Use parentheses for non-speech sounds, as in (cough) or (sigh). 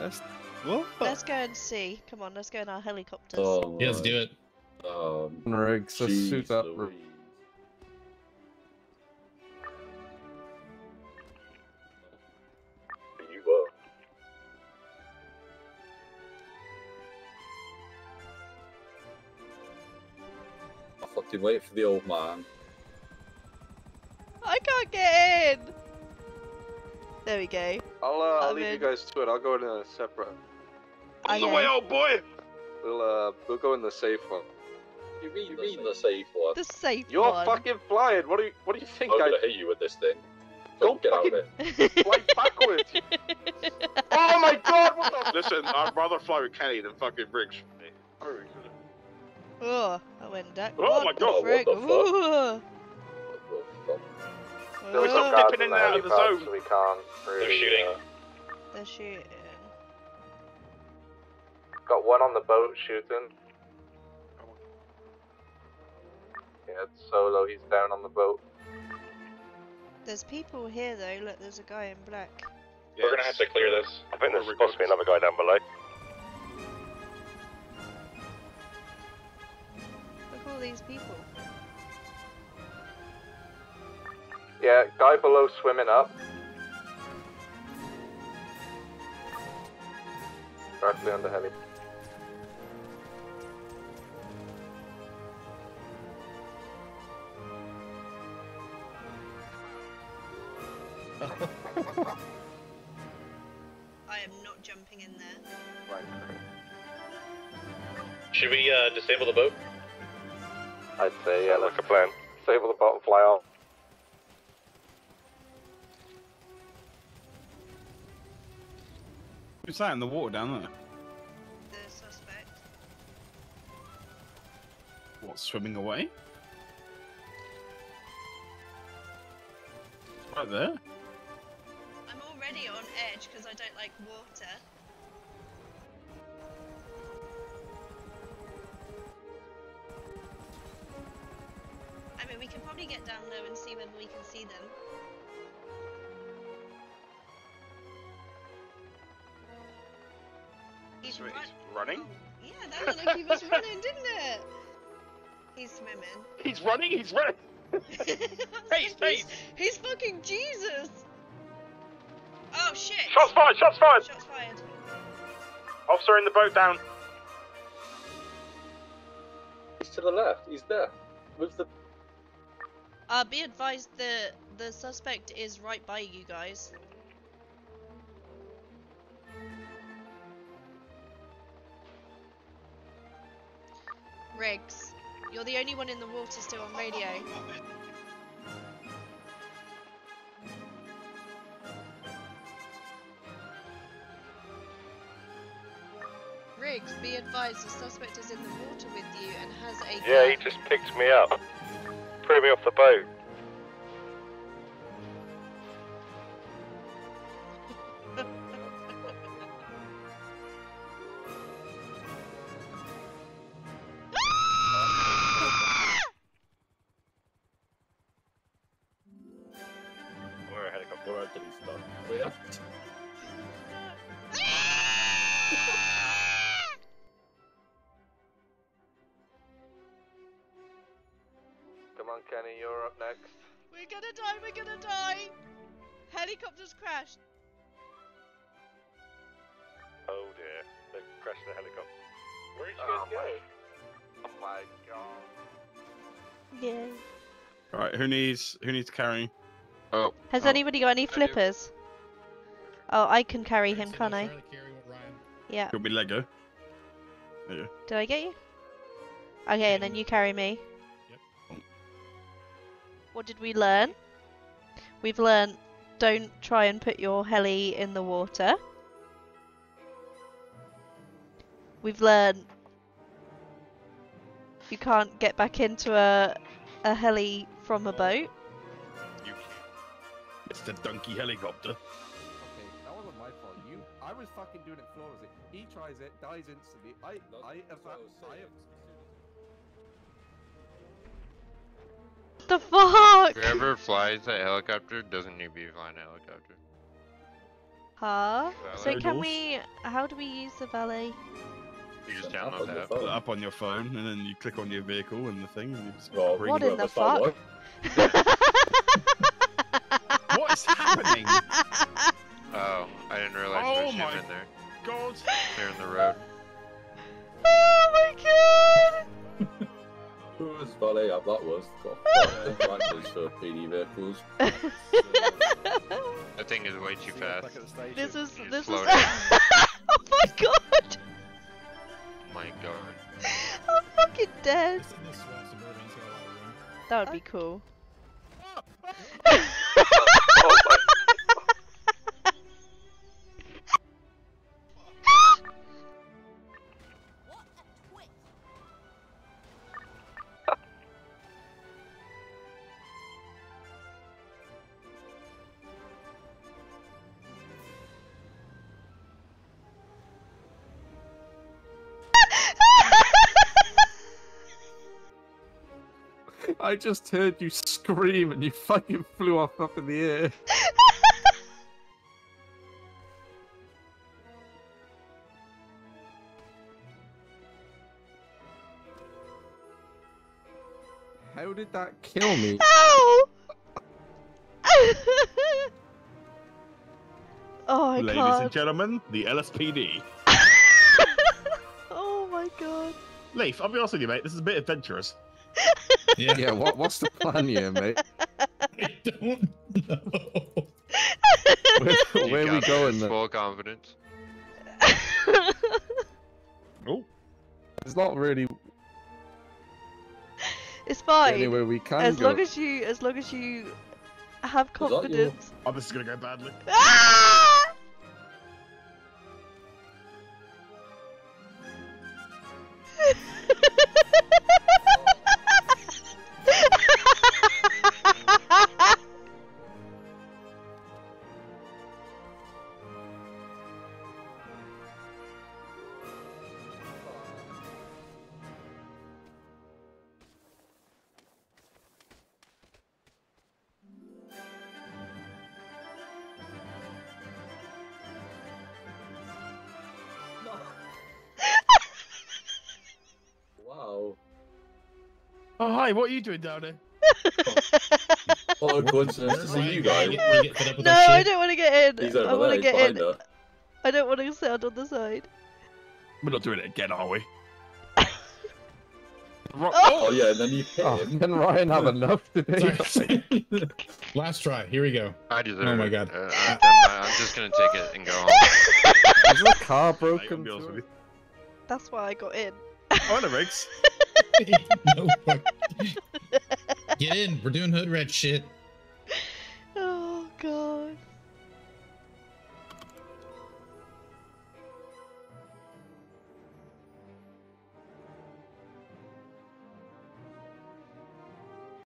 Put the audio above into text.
Let's what? Let's go and see. Come on, let's go in our helicopters. Oh, Yeah, let's do it. Um, Riggs, let's suit up. Louise. You were. I fucking wait for the old man. There we go. I'll, uh, I'll I'm leave you guys to it. I'll go in a separate. On the way, old boy. We'll uh, we'll go in the safe one. You mean, you mean the safe one? The safe You're one. fucking flying. What do you What do you think? I'm I gonna hit you with this thing. Don't Don't get out of it. (laughs) fly backwards. (laughs) oh my god! What the? Listen, I'd rather fly with Kenny than fucking Briggs. oh, I went duck. Oh what my the God, what the fuck? Ooh. What the fuck? There was some dipping in and out of the zone. So we can't really, They're shooting. uh, They're shooting. got one on the boat shooting. Yeah, it's solo. He's down on the boat. There's people here though. Look, there's a guy in black. We're gonna have to clear this. I think there's supposed to be another guy down below. Look at all these people. Yeah, guy below swimming up. Directly under heli. (laughs) I am not jumping in there. Right. Should we uh, disable the boat? I'd say yeah. Like a plan. Disable the boat and fly off. Who's that in the water down there? The suspect. What, swimming away? Right there? I'm already on edge because I don't like water. I mean, we can probably get down low and see whether we can see them. That looked like he was running, didn't it? He's swimming. He's running, he's running! (laughs) he's, pace! He's fucking Jesus! Oh shit! Shots fired, shots fired! Shots fired. Officer in the boat down. He's to the left. He's there. With the. Uh, be advised the the suspect is right by you guys. Riggs, you're the only one in the water still on radio. Riggs, be advised the suspect is in the water with you and has a Yeah, he just picked me up. Threw me off the boat. Stuck. We are. Come on, Kenny, you're up next. We're gonna die, we're gonna die! Helicopter's crashed. Oh dear, they crashed the helicopter. Where did Oh my, oh my god. Yeah. Right, who needs who needs carrying? Oh, Has Oh, anybody got any do. flippers? Oh, I can carry him, can't I? Yeah. You'll be Lego. There you go. Did I get you? Okay, and then you carry me. Yep. What did we learn? We've learned don't try and put your heli in the water. We've learned you can't get back into a a heli from a boat. You It's the donkey helicopter. I was fucking doing it flawlessly. He tries it, dies instantly. I, I, eva- I, have, The fuck? whoever flies that helicopter doesn't need to be flying a helicopter. Huh? So can we? How do we use the valet? You just Up download on that. Put it up on your phone, and then you click on your vehicle and the thing, and you just Well, bring What it in up. the That's not fuck? what- (laughs) What is happening? App that? Got (laughs) fucked for PD vehicles. (laughs) That thing is way too fast. Back at the station. This is You this is. (laughs) oh my god! Oh my god. I'm fucking dead. Just in this uh, suburban, it's got a lot of room. That would be cool. I just heard you scream and you fucking flew off up in the air. (laughs) How did that kill me? Ow! (laughs) oh, I Ladies can't. and gentlemen, the LSPD. (laughs) oh my god. Leaf, I'll be honest with you, mate. This is a bit adventurous. Yeah, Yeah, what, what's the plan here, mate? I don't know. Where, where are we got going this, then? Full confidence. Oh, It's not really it's fine. anywhere we can as go. long as you, as long as you have that your- confidence. oh, this is gonna go badly. Ah! (laughs) Oh, hi. What are you doing down there? (laughs) What a coincidence to see you guys. You get, you get fed up with no, I don't want to get in. He's I over want to get in. her. I don't want to stand on the side. We're not doing it again, are we? Ro- (laughs) Oh! Oh yeah, and then you hit Oh, him. can Ryan have enough today? Sorry. (laughs) Last try. Here we go. I deserve Oh my it. God. Uh, I'm, I'm, I'm just gonna take it and go home. Is the car Mate, broken? be honest too? with you. That's why I got in. Oh, hello, Riggs. (laughs) no. Get in. We're doing hood red shit.